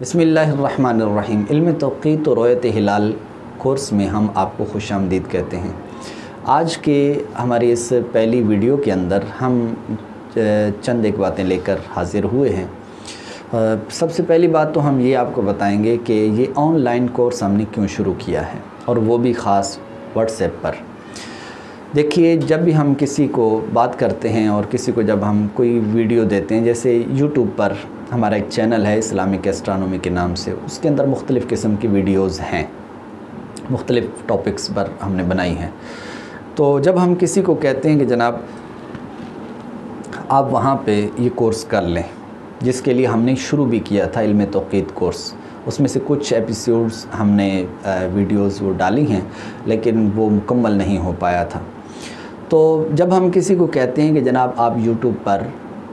بسم اللہ الرحمن الرحیم۔ علم توقیت و رویت ہلال کورس میں ہم آپ کو خوش آمدید کہتے ہیں۔ آج کے ہماری اس پہلی ویڈیو کے اندر ہم چند ایک باتیں لے کر حاضر ہوئے ہیں۔ سب سے پہلی بات تو ہم یہ آپ کو بتائیں گے کہ یہ آن لائن کورس ہم نے کیوں شروع کیا ہے اور وہ بھی خاص واٹس ایپ پر۔ دیکھیے، جب بھی ہم کسی کو بات کرتے ہیں اور کسی کو جب ہم کوئی ویڈیو دیتے ہیں، جیسے یوٹیوب پر ہمارا ایک چینل ہے اسلامک ایسٹرانومی کے نام سے۔ اس کے اندر مختلف قسم کی ویڈیوز ہیں۔ مختلف ٹاپکس پر ہم نے بنائی ہیں۔ تو جب ہم کسی کو کہتے ہیں کہ جناب، آپ وہاں پہ یہ کورس کر لیں، جس کے لیے ہم نے شروع بھی کیا تھا علم توقید کورس اس میں سے کچھ ایپیسوڈز ہم نے ویڈیوز وہ ڈالی ہیں، لیکن وہ مکمل نہیں ہو پایا تھا۔ تو جب ہم کسی کو کہتے ہیں کہ جناب آپ یوٹیوب پر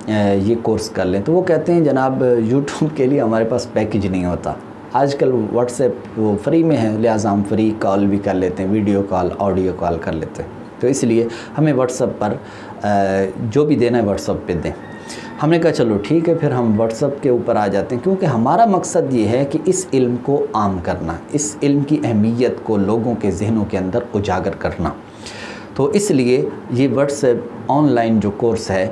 یہ کورس کر لیں۔ تو وہ کہتے ہیں، جناب، یوٹیوب کے لیے ہمارے پاس پیکج نہیں ہوتا۔ آج کل واٹس ایپ وہ فری میں ہے، لہٰذا ہم فری کال بھی کر لیتے ہیں، ویڈیو کال، آڈیو کال کر لیتے ہیں۔ تو اس لیے ہمیں واٹس ایپ پر جو بھی دینا ہے واٹس ایپ پہ دیں۔ ہم نے کہا، چلو ٹھیک ہے، پھر ہم واٹس ایپ کے اوپر آ جاتے ہیں۔ کیونکہ ہمارا مقصد یہ ہے کہ اس علم کو عام کرنا، اس علم کی اہمیت کو لوگوں کے ذہنوں کے اندر اجاگر کرنا۔ تو اس لیے یہ واٹس ایپ آن لائن جو کورس ہے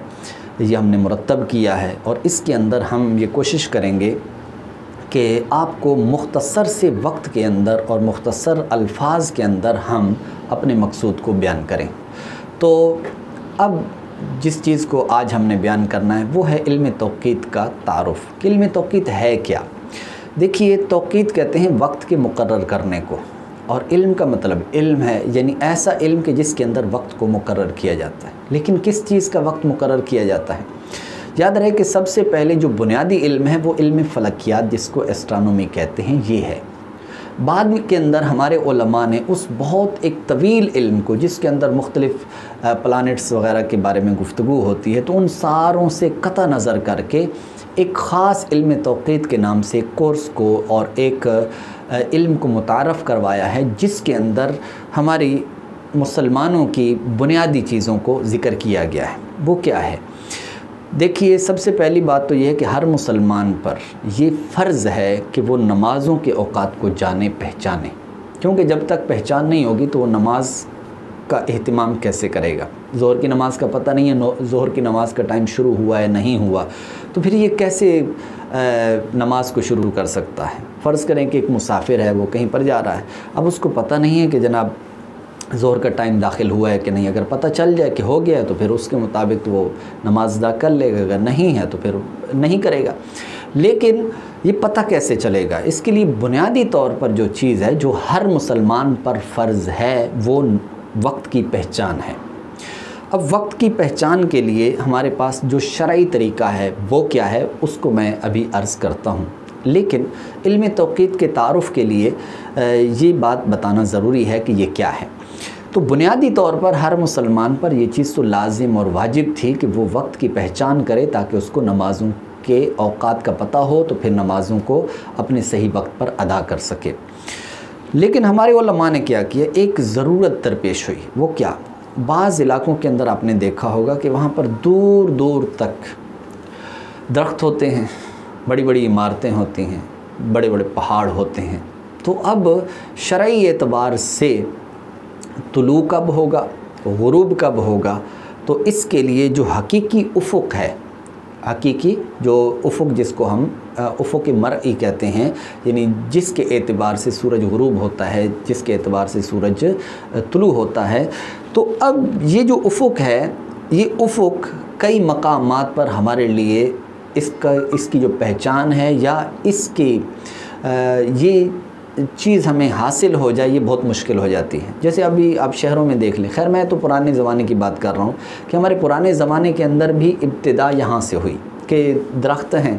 یہ ہم نے مرتب کیا ہے اور اس کے اندر ہم یہ کوشش کریں گے کہ آپ کو مختصر سے وقت کے اندر اور مختصر الفاظ کے اندر ہم اپنے مقصود کو بیان کریں۔ تو اب جس چیز کو آج ہم نے بیان کرنا ہے، وہ ہے علم توقید کا تعارف۔ کہ علم توقید ہے کیا؟ دیکھیے توقید کہتے ہیں وقت کے مقرر کرنے کو۔ اور علم کا مطلب علم ہے یعنی ایسا علم کہ جس کے اندر وقت کو مقرر کیا جاتا ہے۔ لیکن کس چیز کا وقت مقرر کیا جاتا ہے؟ یاد رہے کہ سب سے پہلے جو بنیادی علم ہے، وہ علم فلکیات جس کو ایسٹرانومی کہتے ہیں، یہ ہے۔ بعد کے اندر ہمارے علماء نے اس بہت ایک طویل علم کو، جس کے اندر مختلف پلانٹس وغیرہ کے بارے میں گفتگو ہوتی ہے، تو ان ساروں سے قطع نظر کر کے ایک خاص علم توقید کے نام سے کورس کو اور ایک علم کو متعارف کروایا ہے، جس کے اندر ہماری مسلمانوں کی بنیادی چیزوں کو ذکر کیا گیا ہے۔ وہ کیا ہے؟ دیکھیے، سب سے پہلی بات تو یہ ہے کہ ہر مسلمان پر یہ فرض ہے کہ وہ نمازوں کے اوقات کو جانے، پہچانے۔ کیونکہ جب تک پہچان نہیں ہوگی تو وہ نماز کا اہتمام کیسے کرے گا؟ زہر کی نماز کا پتہ نہیں ہے زہر کی نماز کا ٹائم شروع ہوا ہے نہیں ہوا۔ تو پھر یہ کیسے نماز کو شروع کر سکتا ہے؟ فرض کریں کہ ایک مسافر ہے، وہ کہیں پر جا رہا ہے۔ اب اس کو پتہ نہیں ہے کہ جناب زہر کا ٹائم داخل ہوا ہے کہ نہیں۔ اگر پتہ چل جائے کہ ہو گیا ہے تو پھر اس کے مطابق وہ نماز ادا کر لے گا۔ اگر نہیں ہے تو پھر نہیں کرے گا۔ لیکن یہ پتہ کیسے چلے گا؟ اس کے لیے بنیادی طور پر جو چیز ہے، جو ہر مسلمان پر فرض ہے، وہ وقت کی پہچان ہے۔ اب وقت کی پہچان کے لیے ہمارے پاس جو شرعی طریقہ ہے وہ کیا ہے اس کو میں ابھی عرض کرتا ہوں۔ لیکن علم توقید کے تعارف کے لیے یہ بات بتانا ضروری ہے کہ یہ کیا ہے۔ تو بنیادی طور پر ہر مسلمان پر یہ چیز تو لازم اور واجب تھی کہ وہ وقت کی پہچان کرے تاکہ اس کو نمازوں کے اوقات کا پتہ ہو تو پھر نمازوں کو اپنے صحیح وقت پر ادا کر سکے۔ لیکن ہمارے علماء نے کیا کیا، ایک ضرورت درپیش ہوئی۔ وہ کیا؟ بعض علاقوں کے اندر آپ نے دیکھا ہوگا کہ وہاں پر دور دور تک درخت ہوتے ہیں، بڑی بڑی عمارتیں ہوتی ہیں، بڑے بڑے پہاڑ ہوتے ہیں۔ تو اب شرعی اعتبار سے طلوع کب ہوگا؟ غروب کب ہوگا؟ تو اس کے لیے جو حقیقی افق ہے حقیقی جو افق جس کو ہم افق مرئی کہتے ہیں یعنی جس کے اعتبار سے سورج غروب ہوتا ہے، جس کے اعتبار سے سورج طلوع ہوتا ہے۔ تو اب یہ جو افق ہے، یہ افق کئی مقامات پر ہمارے لیے اس کا، اس کی جو پہچان ہے یا اس کی یہ چیز ہمیں حاصل ہو جائے، یہ بہت مشکل ہو جاتی ہے۔ جیسے ابھی آپ شہروں میں دیکھ لیں، خیر میں تو پرانے زمانے کی بات کر رہا ہوں کہ ہمارے پرانے زمانے کے اندر بھی ابتدا یہاں سے ہوئی کہ درخت ہیں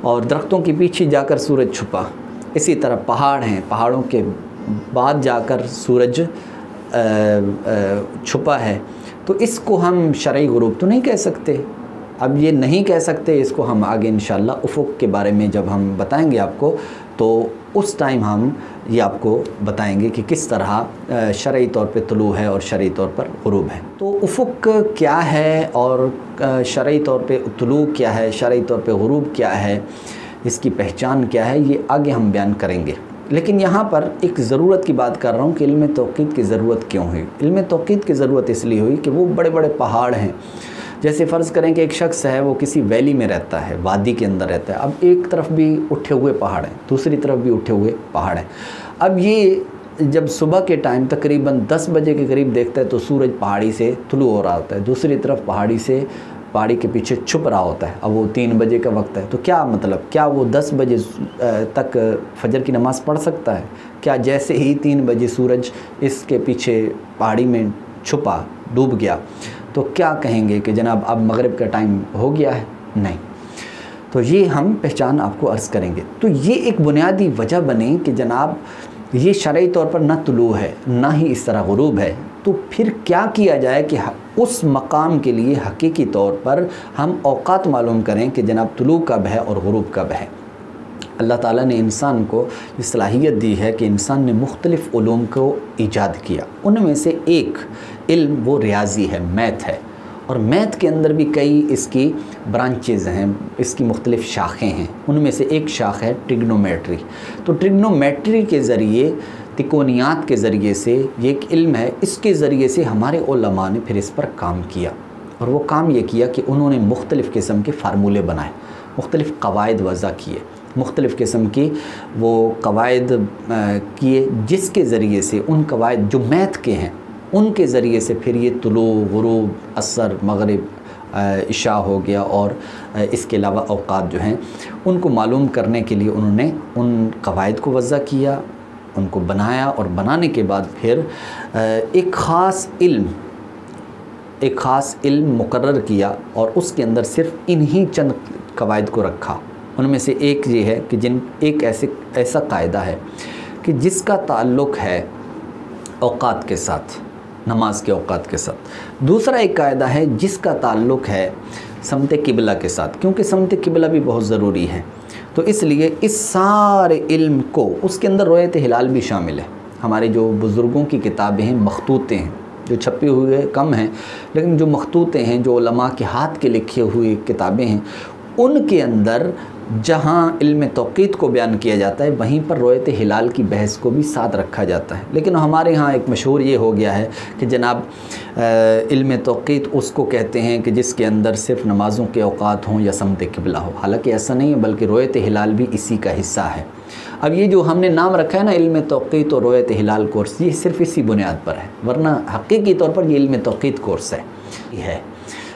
اور درختوں کے پیچھے جا کر سورج چھپا۔ اسی طرح پہاڑ ہیں، پہاڑوں کے بعد جا کر سورج چھپا ہے۔ تو اس کو ہم شرعی غروب تو نہیں کہہ سکتے۔ اب یہ نہیں کہہ سکتے، اس کو ہم آگے انشاءاللہ افق کے بارے میں جب ہم بتائیں گے آپ کو تو اس ٹائم ہم یہ آپ کو بتائیں گے کہ کس طرح شرعی طور پہ طلوع ہے اور شرعی طور پر غروب ہے۔ تو افق کیا ہے اور شرعی طور پہ طلوع کیا ہے، شرعی طور پہ غروب کیا ہے، اس کی پہچان کیا ہے، یہ آگے ہم بیان کریں گے۔ لیکن یہاں پر ایک ضرورت کی بات کر رہا ہوں کہ علم توقید کی ضرورت کیوں ہوئی؟ علم توقید کی ضرورت اس لیے ہوئی کہ وہ بڑے بڑے پہاڑ ہیں۔ جیسے فرض کریں کہ ایک شخص ہے، وہ کسی ویلی میں رہتا ہے، وادی کے اندر رہتا ہے۔ اب ایک طرف بھی اٹھے ہوئے پہاڑ ہیں، دوسری طرف بھی اٹھے ہوئے پہاڑ ہیں۔ اب یہ جب صبح کے ٹائم تقریباً دس بجے کے قریب دیکھتا ہے تو سورج پہاڑی سے طلوع ہو رہا ہوتا ہے۔ دوسری طرف پہاڑی سے پہاڑی کے پیچھے چھپ رہا ہوتا ہے۔ اب وہ تین بجے کا وقت ہے، تو کیا مطلب؟ کیا وہ دس بجے تک فجر کی نماز پڑھ سکتا ہے؟ کیا جیسے ہی تین بجے سورج اس کے پیچھے پہاڑی میں چھپا، ڈوب گیا؟ تو کیا کہیں گے کہ جناب اب مغرب کا ٹائم ہو گیا ہے؟ نہیں۔ تو یہ ہم پہچان آپ کو عرض کریں گے۔ تو یہ ایک بنیادی وجہ بنے کہ جناب یہ شرعی طور پر نہ طلوع ہے، نہ ہی اس طرح غروب ہے۔ تو پھر کیا کیا جائے کہ اس مقام کے لیے حقیقی طور پر ہم اوقات معلوم کریں کہ جناب طلوع کب ہے اور غروب کب ہے؟ اللہ تعالیٰ نے انسان کو یہ صلاحیت دی ہے کہ انسان نے مختلف علوم کو ایجاد کیا۔ ان میں سے ایک علم وہ ریاضی ہے، میتھ ہے۔ اور میتھ کے اندر بھی کئی اس کی برانچز ہیں، اس کی مختلف شاخیں ہیں۔ ان میں سے ایک شاخ ہے ٹرگنومیٹری۔ تو ٹرگنومیٹری کے ذریعے، تکونیات کے ذریعے سے یہ ایک علم ہے، اس کے ذریعے سے ہمارے علماء نے پھر اس پر کام کیا۔ اور وہ کام یہ کیا کہ انہوں نے مختلف قسم کے فارمولے بنائے، مختلف قواعد وضع کیے۔ مختلف قسم کی وہ قواعد کیے جس کے ذریعے سے، ان قواعد جو میتھ کے ہیں، ان کے ذریعے سے پھر یہ طلوع، غروب، عصر، مغرب عشاء ہو گیا اور اس کے علاوہ اوقات جو ہیں، ان کو معلوم کرنے کے لیے انہوں نے ان قواعد کو وضع کیا، ان کو بنایا اور بنانے کے بعد پھر ایک خاص علم، ایک خاص علم مقرر کیا اور اس کے اندر صرف انہی چند قواعد کو رکھا۔ ان میں سے ایک یہ ہے کہ جن ایک ایسے ایسا قاعدہ ہے کہ جس کا تعلق ہے اوقات کے ساتھ، نماز کے اوقات کے ساتھ۔ دوسرا ایک قاعدہ ہے جس کا تعلق ہے سمت قبلہ کے ساتھ، کیونکہ سمت قبلہ بھی بہت ضروری ہے۔ تو اس لیے اس سارے علم کو اس کے اندر رویت ہلال بھی شامل ہے۔ ہمارے جو بزرگوں کی کتابیں ہیں مخطوطے ہیں، جو چھپے ہوئے کم ہیں، لیکن جو مخطوطے ہیں، جو علماء کے ہاتھ کے لکھے ہوئے کتابیں ہیں ان کے اندر جہاں علم توقید کو بیان کیا جاتا ہے، وہیں پر رویت ہلال کی بحث کو بھی ساتھ رکھا جاتا ہے۔ لیکن ہمارے ہاں ایک مشہور یہ ہو گیا ہے کہ جناب علم توقید اس کو کہتے ہیں کہ جس کے اندر صرف نمازوں کے اوقات ہوں یا سمت قبلہ ہو۔ حالانکہ ایسا نہیں ہے، بلکہ رویت ہلال بھی اسی کا حصہ ہے۔ اب یہ جو ہم نے نام رکھا ہے نا علم توقید اور رویت ہلال کورس، یہ صرف اسی بنیاد پر ہے۔ ورنہ حقیقی طور پر یہ علم توقید کورس ہے۔ ہے۔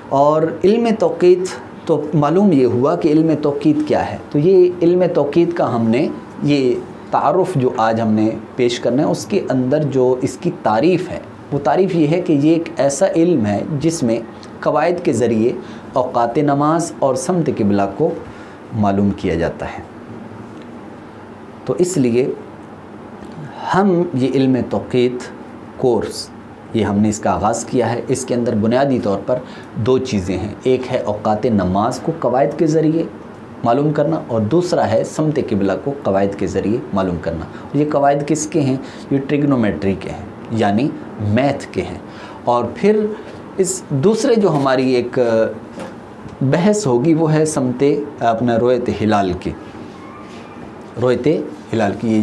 اور علم توقید تو معلوم یہ ہوا کہ علم توقید کیا ہے۔ تو یہ علم توقید کا ہم نے یہ تعارف جو آج ہم نے پیش کرنا ہے، اس کے اندر جو اس کی تعریف ہے، وہ تعریف یہ ہے کہ یہ ایک ایسا علم ہے جس میں قواعد کے ذریعے اوقات نماز اور سمت قبلہ کو معلوم کیا جاتا ہے۔ تو اس لیے ہم یہ علم توقید کورس یہ ہم نے اس کا آغاز کیا ہے۔ اس کے اندر بنیادی طور پر دو چیزیں ہیں۔ ایک ہے اوقات نماز کو قواعد کے ذریعے معلوم کرنا اور دوسرا ہے سمت قبلہ کو قواعد کے ذریعے معلوم کرنا۔ یہ قواعد کس کے ہیں؟ یہ ٹریگنومیٹری کے ہیں یعنی میتھ کے ہیں۔ اور پھر اس دوسرے جو ہماری ایک بحث ہوگی وہ ہے سمت اپنا رویت ہلال کی۔ رویت ہلال کی یہ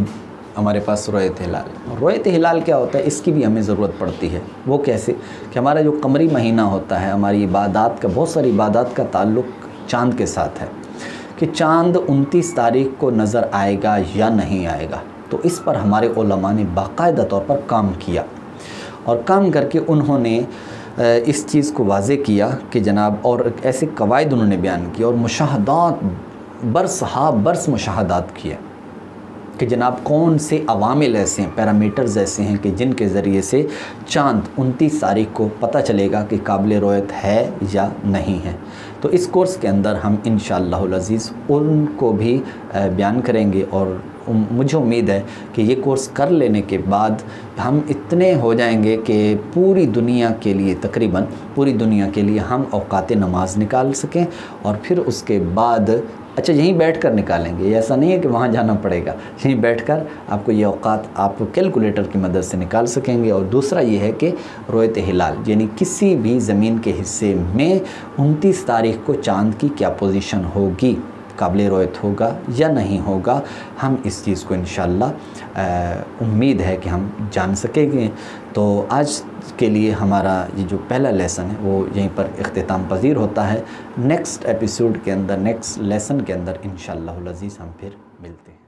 ہمارے پاس رویت ہلال۔ رویت ہلال کیا ہوتا ہے؟ اس کی بھی ہمیں ضرورت پڑتی ہے۔ وہ کیسے؟ کہ ہمارا جو قمری مہینہ ہوتا ہے، ہماری عبادات کا، بہت ساری عبادات کا تعلق چاند کے ساتھ ہے۔ کہ چاند انتیس تاریخ کو نظر آئے گا یا نہیں آئے گا، تو اس پر ہمارے علماء نے باقاعدہ طور پر کام کیا۔ اور کام کر کے انہوں نے اس چیز کو واضح کیا کہ جناب، اور ایسے قواعد انہوں نے بیان کیا اور مشاہدات، برس ہا برس مشاہدات کیا کہ جناب کون سے عوامل ایسے ہیں، پیرامیٹرز ایسے ہیں کہ جن کے ذریعے سے چاند انتیس تاریخ کو پتہ چلے گا کہ قابل رویت ہے یا نہیں ہے۔ تو اس کورس کے اندر ہم انشاءاللہ العزیز ان کو بھی بیان کریں گے اور مجھے امید ہے کہ یہ کورس کر لینے کے بعد ہم اتنے ہو جائیں گے کہ پوری دنیا کے لیے تقریباً، پوری دنیا کے لیے ہم اوقات نماز نکال سکیں اور پھر اس کے بعد اچھا یہیں بیٹھ کر نکالیں گے ایسا نہیں ہے کہ وہاں جانا پڑے گا۔ یہیں بیٹھ کر آپ کو یہ اوقات آپ کیلکولیٹر کی مدد سے نکال سکیں گے۔ اور دوسرا یہ ہے کہ رویت ہلال یعنی کسی بھی زمین کے حصے میں انتیس تاریخ کو چاند کی کیا پوزیشن ہوگی؟ قابل رویت ہوگا یا نہیں ہوگا؟ ہم اس چیز کو انشاءاللہ امید ہے کہ ہم جان سکیں گے۔ تو آج کے لیے ہمارا یہ جو پہلا لیسن ہے وہ یہیں پر اختتام پذیر ہوتا ہے۔ نیکسٹ ایپیسوڈ کے اندر نیکسٹ لیسن کے اندر انشاءاللہ العزیز ہم پھر ملتے ہیں۔